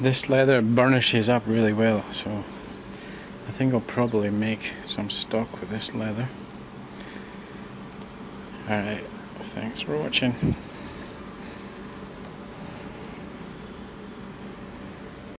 This leather burnishes up really well, so I think I'll probably make some stock with this leather. Alright, thanks for watching.